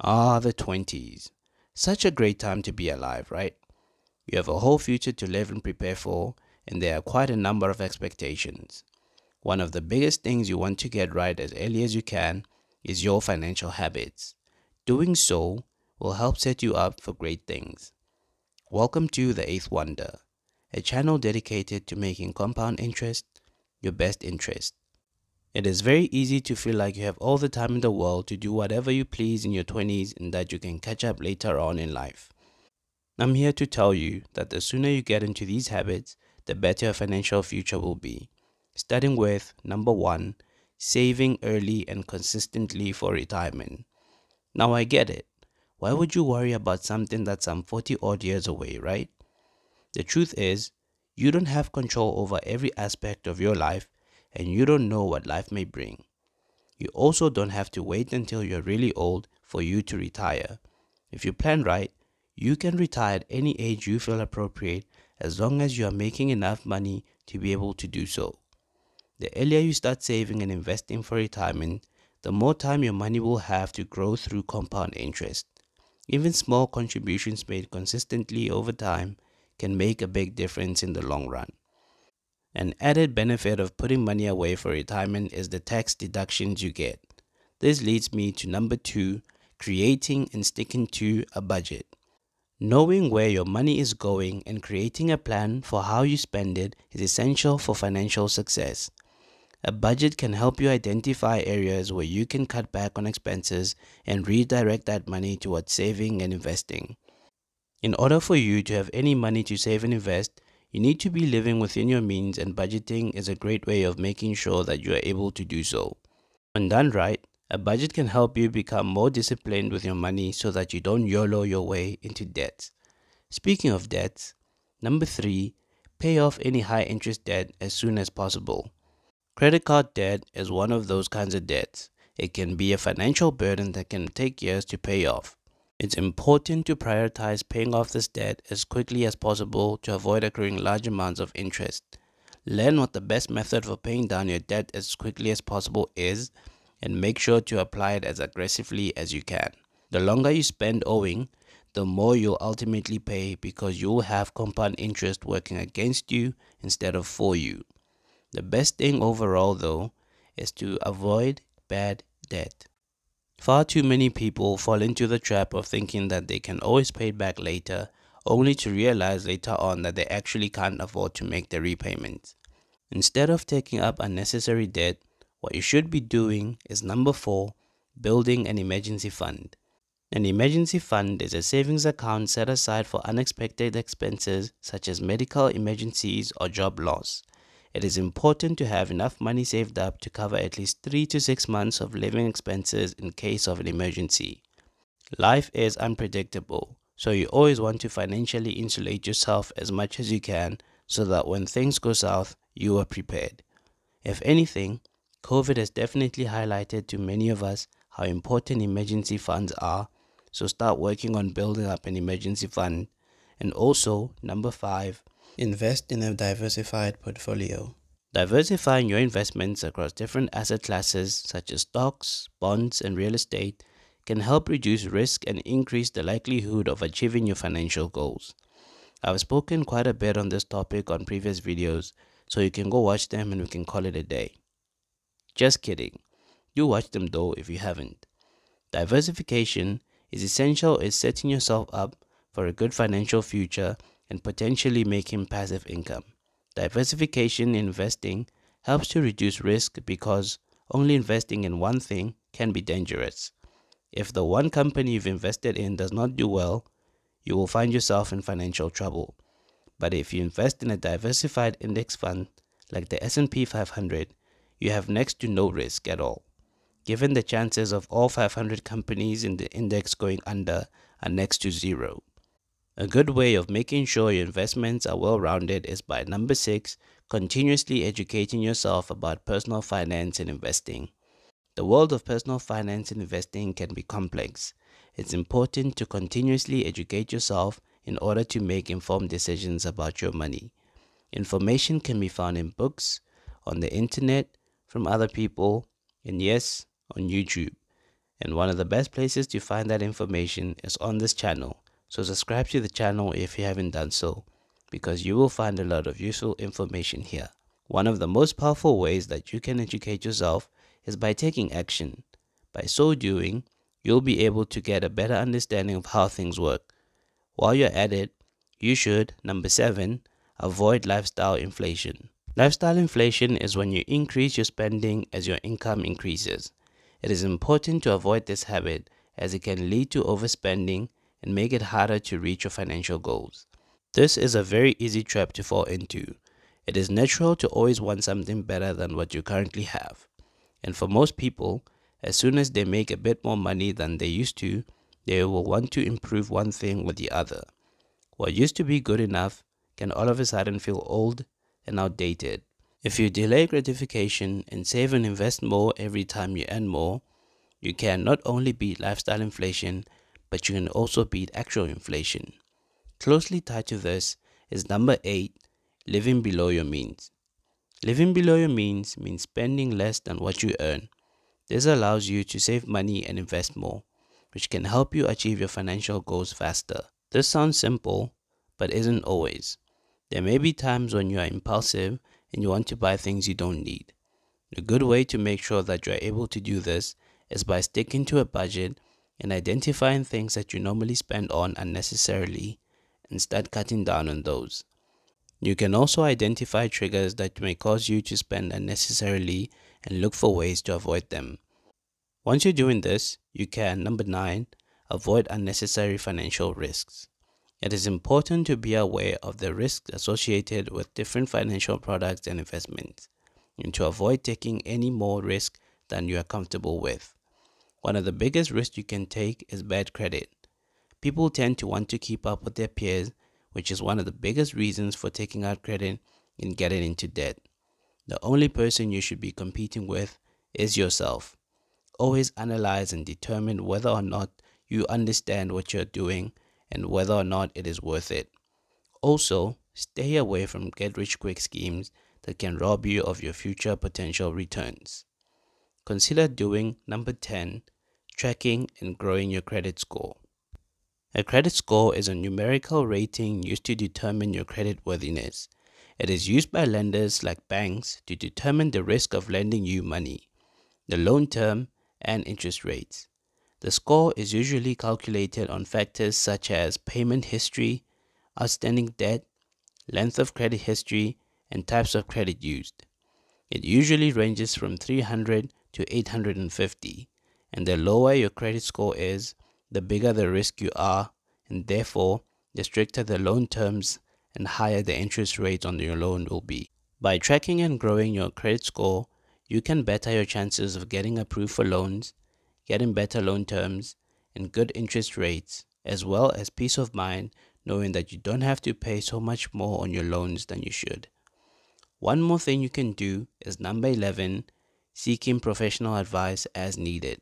Ah, the 20s. Such a great time to be alive, right? You have a whole future to live and prepare for, and there are quite a number of expectations. One of the biggest things you want to get right as early as you can is your financial habits. Doing so will help set you up for great things. Welcome to The Eighth Wonder, a channel dedicated to making compound interest your best interest. It is very easy to feel like you have all the time in the world to do whatever you please in your 20s and that you can catch up later on in life. I'm here to tell you that the sooner you get into these habits, the better your financial future will be. Starting with number one, saving early and consistently for retirement. Now I get it. Why would you worry about something that's some 40 odd years away, right? The truth is, you don't have control over every aspect of your life and you don't know what life may bring. You also don't have to wait until you're really old for you to retire. If you plan right, you can retire at any age you feel appropriate as long as you are making enough money to be able to do so. The earlier you start saving and investing for retirement, the more time your money will have to grow through compound interest. Even small contributions made consistently over time can make a big difference in the long run. An added benefit of putting money away for retirement is the tax deductions you get. This leads me to number two creating and sticking to a budget. Knowing where your money is going and creating a plan for how you spend it is essential for financial success. A budget can help you identify areas where you can cut back on expenses and redirect that money towards saving and investing. In order for you to have any money to save and invest, you need to be living within your means, and budgeting is a great way of making sure that you are able to do so. When done right, a budget can help you become more disciplined with your money so that you don't YOLO your way into debt. Speaking of debts, number three, pay off any high interest debt as soon as possible. Credit card debt is one of those kinds of debts. It can be a financial burden that can take years to pay off. It's important to prioritize paying off this debt as quickly as possible to avoid accruing large amounts of interest. Learn what the best method for paying down your debt as quickly as possible is and make sure to apply it as aggressively as you can. The longer you spend owing, the more you'll ultimately pay because you'll have compound interest working against you instead of for you. The best thing overall, though, is to avoid bad debt. Far too many people fall into the trap of thinking that they can always pay it back later, only to realize later on that they actually can't afford to make the repayments. Instead of taking up unnecessary debt, what you should be doing is number four, building an emergency fund. An emergency fund is a savings account set aside for unexpected expenses such as medical emergencies or job loss. It is important to have enough money saved up to cover at least 3 to 6 months of living expenses in case of an emergency. Life is unpredictable, so you always want to financially insulate yourself as much as you can so that when things go south, you are prepared. If anything, COVID has definitely highlighted to many of us how important emergency funds are, so start working on building up an emergency fund. And also, number five, Invest in a diversified portfolio. Diversifying your investments across different asset classes such as stocks, bonds, and real estate can help reduce risk and increase the likelihood of achieving your financial goals. I've spoken quite a bit on this topic on previous videos, so you can go watch them and we can call it a day. Just kidding. Do watch them though if you haven't. Diversification is essential in setting yourself up for a good financial future and potentially making passive income. Diversification investing helps to reduce risk because only investing in one thing can be dangerous. If the one company you've invested in does not do well, you will find yourself in financial trouble. But if you invest in a diversified index fund like the S&P 500, you have next to no risk at all. Given the chances of all 500 companies in the index going under are next to zero. A good way of making sure your investments are well rounded is by number six, continuously educating yourself about personal finance and investing. The world of personal finance and investing can be complex. It's important to continuously educate yourself in order to make informed decisions about your money. Information can be found in books, on the internet, from other people, and yes, on YouTube. And one of the best places to find that information is on this channel. So subscribe to the channel if you haven't done so, because you will find a lot of useful information here. One of the most powerful ways that you can educate yourself is by taking action. By so doing, you'll be able to get a better understanding of how things work. While you're at it, you should, number seven, avoid lifestyle inflation. Lifestyle inflation is when you increase your spending as your income increases. It is important to avoid this habit as it can lead to overspending and make it harder to reach your financial goals. This is a very easy trap to fall into. It is natural to always want something better than what you currently have. And for most people, as soon as they make a bit more money than they used to, they will want to improve one thing with the other. What used to be good enough can all of a sudden feel old and outdated. If you delay gratification and save and invest more every time you earn more, you can not only beat lifestyle inflation, but you can also beat actual inflation. Closely tied to this is number 8, living below your means. Living below your means means spending less than what you earn. This allows you to save money and invest more, which can help you achieve your financial goals faster. This sounds simple, but isn't always. There may be times when you are impulsive and you want to buy things you don't need. A good way to make sure that you are able to do this is by sticking to a budget and identifying things that you normally spend on unnecessarily and start cutting down on those. You can also identify triggers that may cause you to spend unnecessarily and look for ways to avoid them. Once you're doing this, you can, number 9, avoid unnecessary financial risks. It is important to be aware of the risks associated with different financial products and investments, and to avoid taking any more risk than you are comfortable with. One of the biggest risks you can take is bad credit. People tend to want to keep up with their peers, which is one of the biggest reasons for taking out credit and getting into debt. The only person you should be competing with is yourself. Always analyze and determine whether or not you understand what you're doing and whether or not it is worth it. Also, stay away from get rich quick schemes that can rob you of your future potential returns. Consider doing number 10 tracking and growing your credit score. A credit score is a numerical rating used to determine your credit worthiness. It is used by lenders like banks to determine the risk of lending you money, the loan term, and interest rates. The score is usually calculated on factors such as payment history, outstanding debt, length of credit history, and types of credit used. It usually ranges from 300 to 850, and the lower your credit score is, the bigger the risk you are, and therefore, the stricter the loan terms and higher the interest rate on your loan will be. By tracking and growing your credit score, you can better your chances of getting approved for loans getting better loan terms, and good interest rates, as well as peace of mind knowing that you don't have to pay so much more on your loans than you should. One more thing you can do is number 11 seeking professional advice as needed.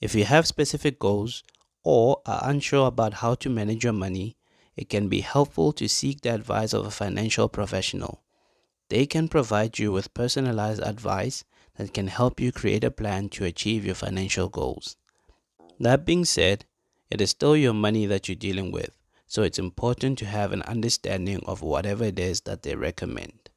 If you have specific goals or are unsure about how to manage your money, it can be helpful to seek the advice of a financial professional. They can provide you with personalized advice that can help you create a plan to achieve your financial goals. That being said, it is still your money that you're dealing with, so it's important to have an understanding of whatever it is that they recommend.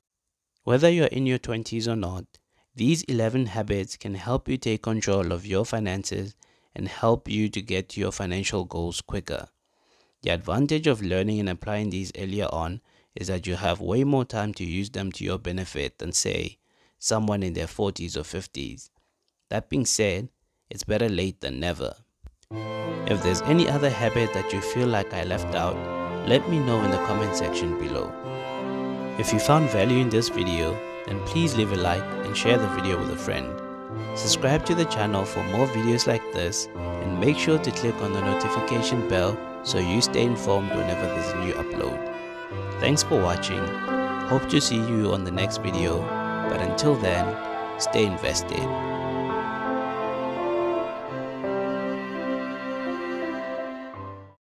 Whether you're in your 20s or not, these 11 habits can help you take control of your finances and help you to get to your financial goals quicker. The advantage of learning and applying these earlier on is that you have way more time to use them to your benefit than, say, someone in their 40s or 50s. That being said, it's better late than never. If there's any other habit that you feel like I left out, let me know in the comment section below. If you found value in this video, then please leave a like and share the video with a friend. Subscribe to the channel for more videos like this and make sure to click on the notification bell so you stay informed whenever there's a new upload. Thanks for watching. Hope to see you on the next video but until then, stay invested.